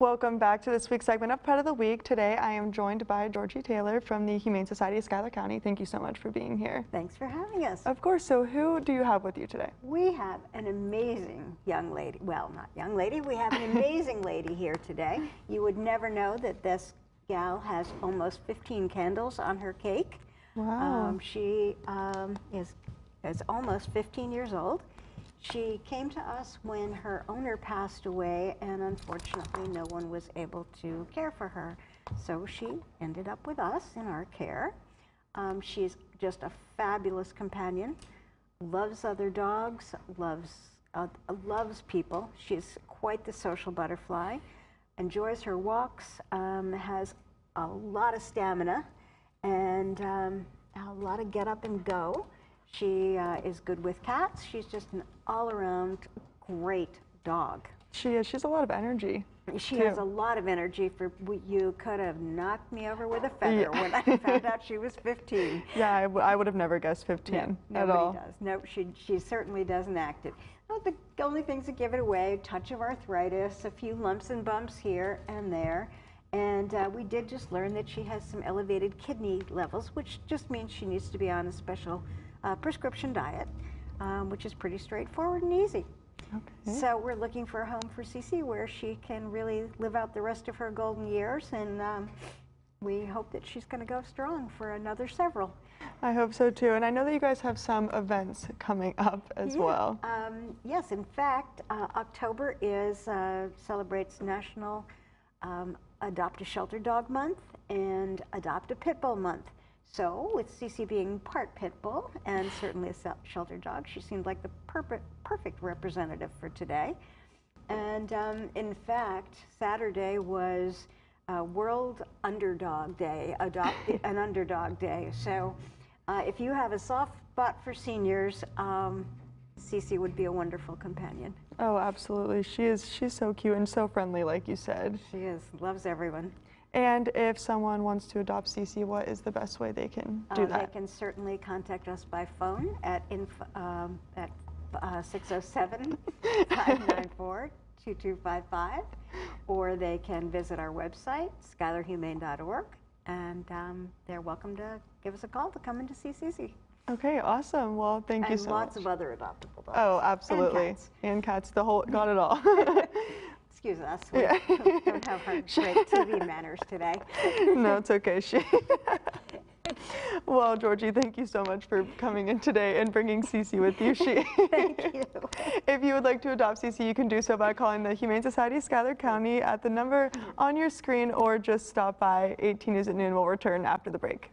Welcome back to this week's segment of Pet of the Week. Today I am joined by Georgie Taylor from the Humane Society of Schuyler County. Thank you so much for being here. Thanks for having us. Of course, so who do you have with you today? We have an amazing young lady. Well, not young lady, we have an amazing lady here today. You would never know that this gal has almost 15 candles on her cake. Wow. Um, she um, is, is almost 15 years old. She came to us when her owner passed away, and unfortunately, no one was able to care for her. So she ended up with us in our care. Um, she's just a fabulous companion, loves other dogs, loves, uh, loves people. She's quite the social butterfly, enjoys her walks, um, has a lot of stamina, and um, a lot of get up and go. She uh, is good with cats. She's just an all-around great dog. She is. She's a lot of energy. She too. has a lot of energy for you could have knocked me over with a feather Yeah. when I found out she was 15. Yeah, I, w- I would have never guessed 15 at nobody all. does. No, she, she certainly doesn't act it. Well, the only things that give it away, touch of arthritis, a few lumps and bumps here and there. And uh, we did just learn that she has some elevated kidney levels, which just means she needs to be on a special uh, prescription diet, um, which is pretty straightforward and easy. Okay. So we're looking for a home for Cece where she can really live out the rest of her golden years, and um, we hope that she's going to go strong for another several. I hope so too. And I know that you guys have some events coming up as Yeah, well. Um, yes, in fact, uh, October is uh, celebrates National um, Adopt a Shelter Dog Month and Adopt a Pit Bull Month. So, with Cece being part pit bull and certainly a shelter dog, she seemed like the perfect, perfect representative for today. And um, in fact, Saturday was uh, World Underdog Day, Adopt an Underdog Day. So, uh, if you have a soft spot for seniors, um, Cece would be a wonderful companion. Oh, absolutely. She is. She's so cute and so friendly, like you said. She is, loves everyone. And if someone wants to adopt Cece, what is the best way they can do Uh, that? They can certainly contact us by phone at inf- um, at uh, 607 594 2255, or they can visit our website, schuylerhumane.org, and um, they're welcome to give us a call to come in to see Cece. Okay, awesome. Well, thank you so lots much. Lots of other adoptable dogs. Oh, absolutely. cats. And cats, the whole, got it all. Excuse us, we Yeah. don't have great TV manners today. no, it's okay. She. well, Georgie, thank you so much for coming in today and bringing Cece with you. She. Thank you. If you would like to adopt Cece, you can do so by calling the Humane Society Schuyler County at the number on your screen or just stop by 18 News at noon. We'll return after the break.